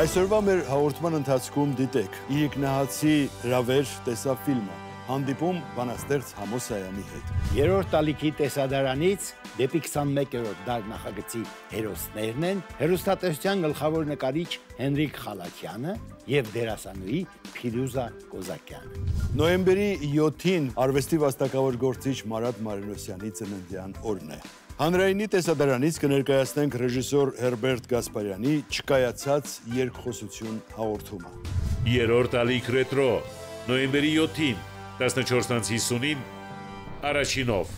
Այսօրվա մեր հաղորդման ընթացքում դիտեք Իրիկնահացի հրավեր տեսավ ֆիլմը հանդիպում բանաստեղծ Համոս Սայանի հետ։ Երրորդ տալիքի տեսադարանից դեպի 21-րդ դար նախագծի հերոսներն են հերոստատեսության գլխավոր նկարիչ Հենրիկ Խալաթյանը եւ դերասանուհի Փիրուզա Կոզակյանը։ Նոյեմբերի 7-ին արվեստի վաստակավոր գործիչ Մարատ Մարինոսյանի ծննդյան օրն է։ Հանրայինի տեսադարանից կներկայացնենք ռեժիսոր Հերբերտ Գասպարյանի չկայացած երկխոսություն հաղորդումը։ Երորդ ալիք ռետրո նոյեմբերի 7-ին 14-ից 50-ին առաջինով